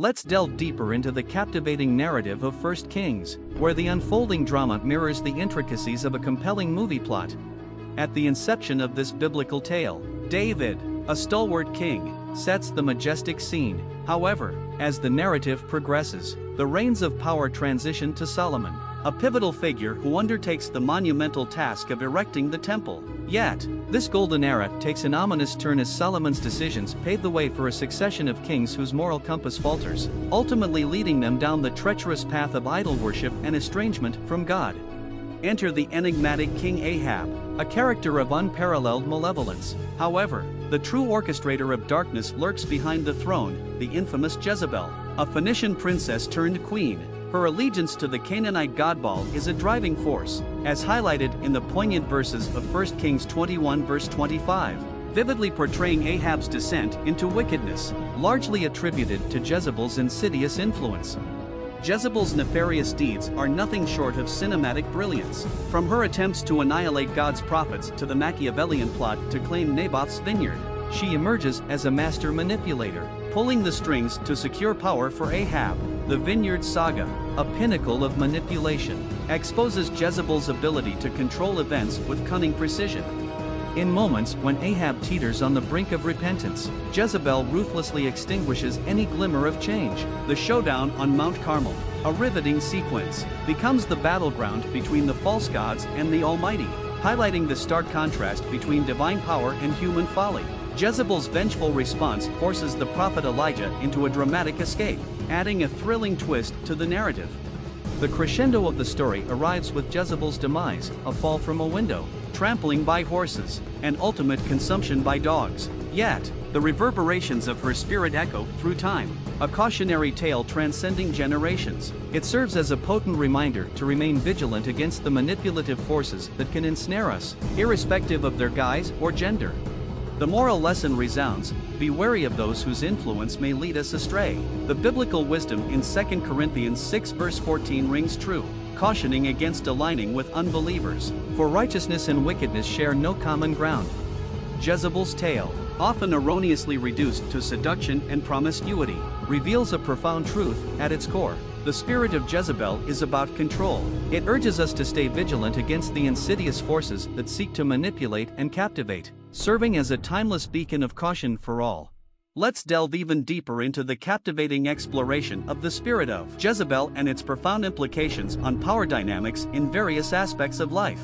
Let's delve deeper into the captivating narrative of 1 Kings, where the unfolding drama mirrors the intricacies of a compelling movie plot. At the inception of this biblical tale, David, a stalwart king, sets the majestic scene. However, as the narrative progresses, the reins of power transition to Solomon, a pivotal figure who undertakes the monumental task of erecting the temple. Yet, this golden era takes an ominous turn as Solomon's decisions pave the way for a succession of kings whose moral compass falters, ultimately leading them down the treacherous path of idol worship and estrangement from God. Enter the enigmatic King Ahab, a character of unparalleled malevolence. However, the true orchestrator of darkness lurks behind the throne, the infamous Jezebel, a Phoenician princess turned queen, her allegiance to the Canaanite god Baal is a driving force, as highlighted in the poignant verses of 1 Kings 21 verse 25, vividly portraying Ahab's descent into wickedness, largely attributed to Jezebel's insidious influence. Jezebel's nefarious deeds are nothing short of cinematic brilliance, from her attempts to annihilate God's prophets to the Machiavellian plot to claim Naboth's vineyard. She emerges as a master manipulator, pulling the strings to secure power for Ahab. The Vineyard Saga, a pinnacle of manipulation, exposes Jezebel's ability to control events with cunning precision. In moments when Ahab teeters on the brink of repentance, Jezebel ruthlessly extinguishes any glimmer of change. The showdown on Mount Carmel, a riveting sequence, becomes the battleground between the false gods and the Almighty, highlighting the stark contrast between divine power and human folly. Jezebel's vengeful response forces the prophet Elijah into a dramatic escape, adding a thrilling twist to the narrative. The crescendo of the story arrives with Jezebel's demise, a fall from a window, trampling by horses, and ultimate consumption by dogs. Yet, the reverberations of her spirit echo through time, a cautionary tale transcending generations. It serves as a potent reminder to remain vigilant against the manipulative forces that can ensnare us, irrespective of their guise or gender. The moral lesson resounds be wary of those whose influence may lead us astray. The biblical wisdom in 2 Corinthians 6 verse 14 rings true, cautioning against aligning with unbelievers, for righteousness and wickedness share no common ground. Jezebel's tale, often erroneously reduced to seduction and promiscuity, reveals a profound truth at its core. The spirit of Jezebel is about control. It urges us to stay vigilant against the insidious forces that seek to manipulate and captivate serving as a timeless beacon of caution for all. Let's delve even deeper into the captivating exploration of the spirit of Jezebel and its profound implications on power dynamics in various aspects of life.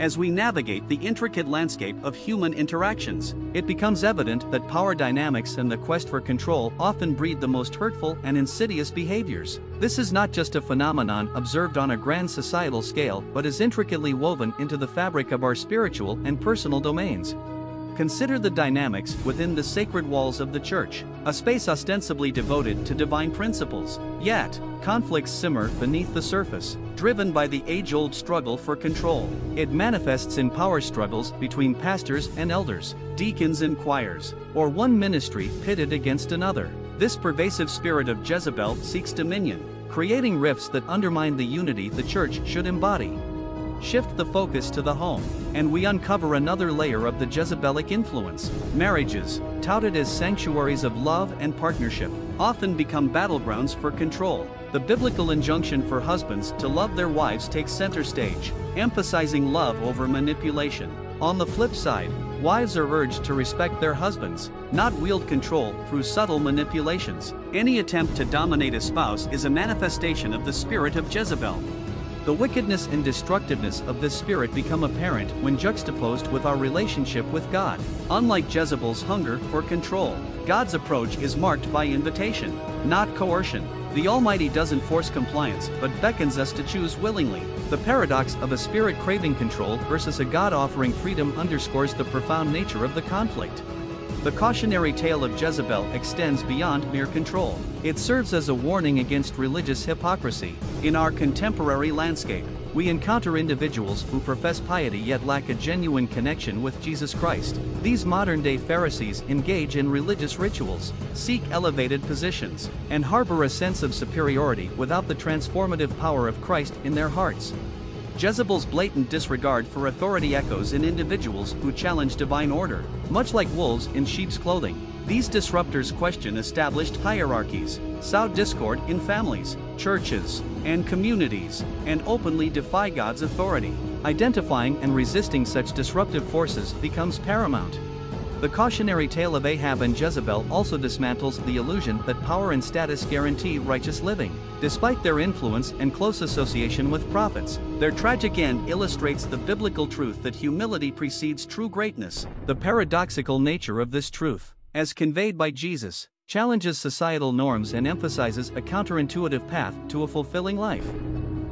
As we navigate the intricate landscape of human interactions, it becomes evident that power dynamics and the quest for control often breed the most hurtful and insidious behaviors. This is not just a phenomenon observed on a grand societal scale but is intricately woven into the fabric of our spiritual and personal domains. Consider the dynamics within the sacred walls of the church, a space ostensibly devoted to divine principles. Yet, conflicts simmer beneath the surface, driven by the age old struggle for control. It manifests in power struggles between pastors and elders, deacons and choirs, or one ministry pitted against another. This pervasive spirit of Jezebel seeks dominion, creating rifts that undermine the unity the church should embody. Shift the focus to the home, and we uncover another layer of the Jezebelic influence. Marriages, touted as sanctuaries of love and partnership, often become battlegrounds for control. The biblical injunction for husbands to love their wives takes center stage, emphasizing love over manipulation. On the flip side, wives are urged to respect their husbands, not wield control through subtle manipulations. Any attempt to dominate a spouse is a manifestation of the spirit of Jezebel. The wickedness and destructiveness of this spirit become apparent when juxtaposed with our relationship with God. Unlike Jezebel's hunger for control, God's approach is marked by invitation, not coercion. The Almighty doesn't force compliance but beckons us to choose willingly. The paradox of a spirit craving control versus a God offering freedom underscores the profound nature of the conflict. The cautionary tale of Jezebel extends beyond mere control. It serves as a warning against religious hypocrisy. In our contemporary landscape, we encounter individuals who profess piety yet lack a genuine connection with Jesus Christ. These modern day Pharisees engage in religious rituals, seek elevated positions, and harbor a sense of superiority without the transformative power of Christ in their hearts. Jezebel's blatant disregard for authority echoes in individuals who challenge divine order. Much like wolves in sheep's clothing, These disruptors question established hierarchies, sow discord in families, churches, and communities, and openly defy God's authority. Identifying and resisting such disruptive forces becomes paramount. The cautionary tale of Ahab and Jezebel also dismantles the illusion that power and status guarantee righteous living. Despite their influence and close association with prophets, their tragic end illustrates the biblical truth that humility precedes true greatness. The paradoxical nature of this truth, as conveyed by Jesus, challenges societal norms and emphasizes a counterintuitive path to a fulfilling life.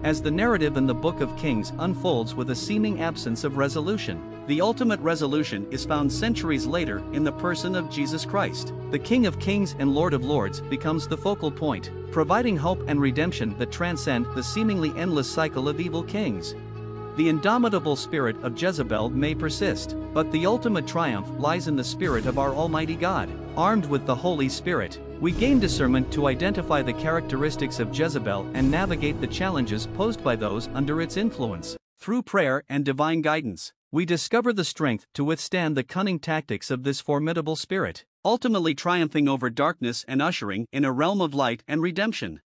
As the narrative in the Book of Kings unfolds with a seeming absence of resolution, the ultimate resolution is found centuries later in the person of Jesus Christ. The King of Kings and Lord of Lords becomes the focal point, providing hope and redemption that transcend the seemingly endless cycle of evil kings. The indomitable spirit of Jezebel may persist, but the ultimate triumph lies in the spirit of our Almighty God. Armed with the Holy Spirit, we gain discernment to identify the characteristics of Jezebel and navigate the challenges posed by those under its influence. Through prayer and divine guidance, we discover the strength to withstand the cunning tactics of this formidable spirit, ultimately triumphing over darkness and ushering in a realm of light and redemption.